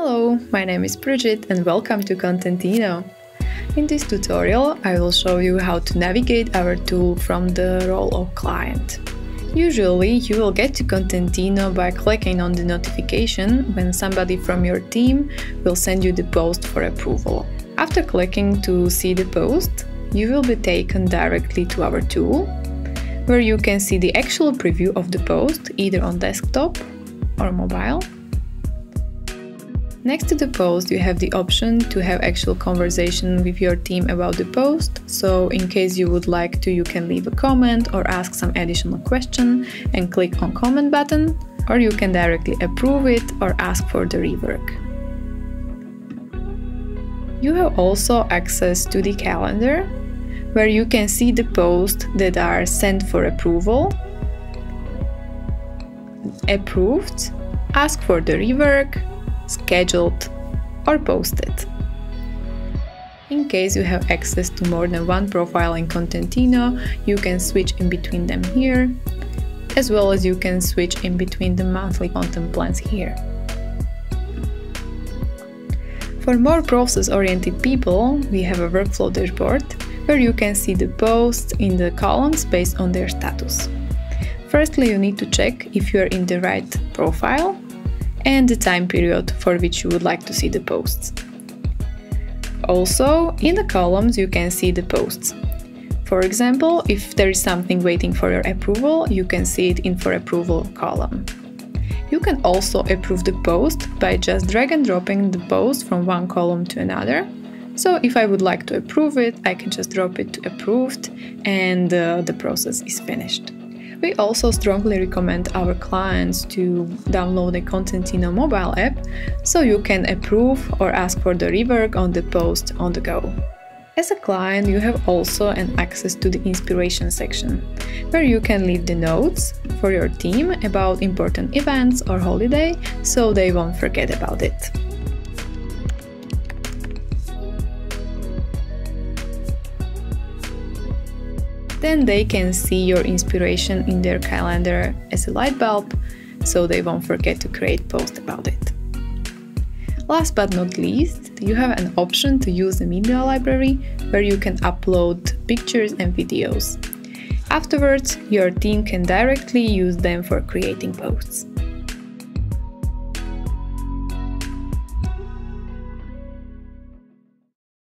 Hello, my name is Bridget and welcome to Kontentino. In this tutorial, I will show you how to navigate our tool from the role of client. Usually, you will get to Kontentino by clicking on the notification when somebody from your team will send you the post for approval. After clicking to see the post, you will be taken directly to our tool, where you can see the actual preview of the post either on desktop or mobile. Next to the post, you have the option to have actual conversation with your team about the post. So in case you would like to, you can leave a comment or ask some additional question and click on comment button, or you can directly approve it or ask for the rework. You have also access to the calendar, where you can see the posts that are sent for approval, approved, ask for the rework, scheduled, or posted. In case you have access to more than one profile in Kontentino, you can switch in between them here, as well as you can switch in between the monthly content plans here. For more process-oriented people, we have a workflow dashboard where you can see the posts in the columns based on their status. Firstly, you need to check if you are in the right profile and the time period for which you would like to see the posts. Also, in the columns you can see the posts. For example, if there is something waiting for your approval, you can see it in for approval column. You can also approve the post by just drag and dropping the post from one column to another. So if I would like to approve it, I can just drop it to approved and uh, the process is finished. We also strongly recommend our clients to download the Kontentino mobile app so you can approve or ask for the rework on the post on the go. As a client, you have also an access to the inspiration section, where you can leave the notes for your team about important events or holiday so they won't forget about it. Then they can see your inspiration in their calendar as a light bulb so they won't forget to create post about it. Last but not least, you have an option to use the media library where you can upload pictures and videos. Afterwards, your team can directly use them for creating posts.